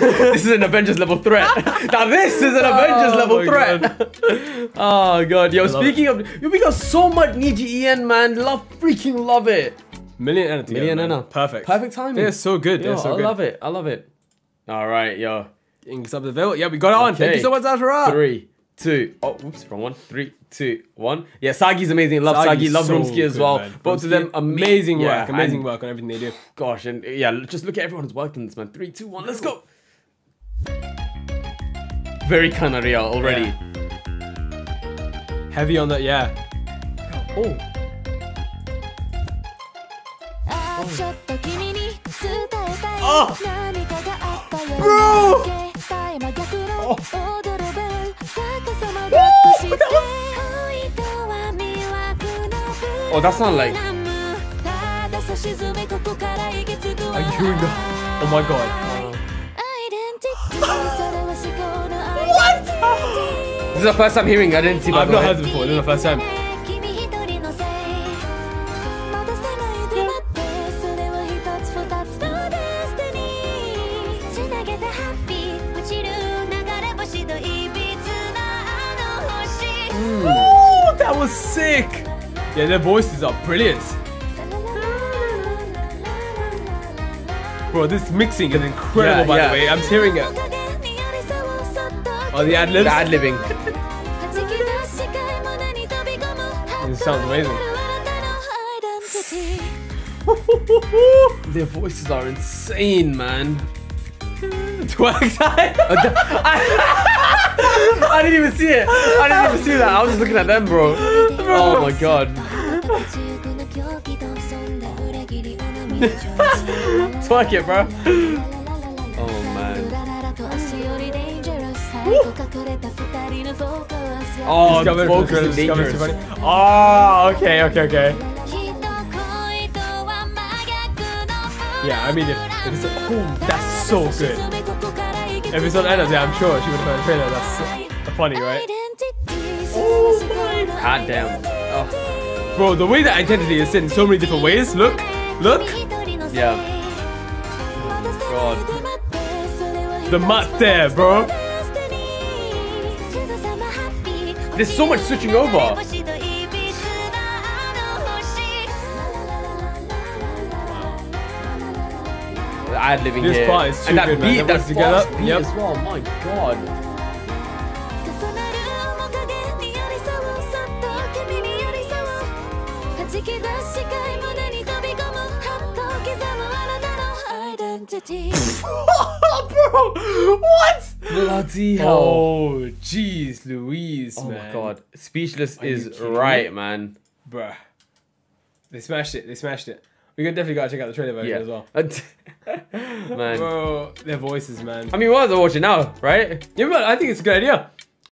this is an Avengers level threat. now this is an oh Avengers Oh level threat. oh god, yo, love speaking of, yo, we got so much Niji En, man. Love, freaking love it. Million Enna together, Millie. Enna. Perfect. Perfect timing. They're so good. Yo, They're so I good. love it. I love it. All right, yo. Ink sub the veil. Yeah, we got it on. Thank you so much, Ashura. Three, two, oh, oops, wrong one. Three, two, one. Yeah, Sagi's amazing. Love Sagi. Love so Rumsky as well. man. Both of them ama- amazing yeah, work. Amazing work on everything they do. Gosh, and yeah, just look at everyone who's worked on this, man. Three, two, one, let's go very Canaria already. Yeah. Heavy on that, yeah. Oh. oh. Oh. Bro! Oh. Oh, that's not like. Are you doing the? Oh my god. This is the first time hearing it. I didn't see. I've not heard it before. This is the first time. Mm. That was sick! Yeah, their voices are brilliant. Bro, this mixing is incredible, yeah, by yeah. the way. I'm hearing it. Oh, the ad libs. The ad libbing. It sounds amazing. Their voices are insane, man. Twerk time. I didn't even see it. I didn't even see that. I was just looking at them, bro. Oh my god. Twerk it, bro. Oh, the Discovered focus is discovered dangerous. somebody. Oh, okay, okay, okay. Yeah, I mean, if, if it's oh, that's so good. If it's on Enna, yeah, I'm sure she would have heard a trailer. That's so funny, right? God damn. Oh, Bro, the way that identity is said in so many different ways. Look, look. yeah. God. The mat there, bro. There's so much switching over. The ad libbing This here. part is too and that good, man. beat, That that works together. beat Yep. as well. My god. bro, what? Bloody oh. hell. Oh, jeez, Louise, Oh man. my god. Speechless Are is right, me? man. Bruh. They smashed it. They smashed it. We can definitely gotta check out the trailer version Yeah. as well. man. Bro, their voices, man. I mean, what are they watching now, right? Yeah, but I think it's a good idea.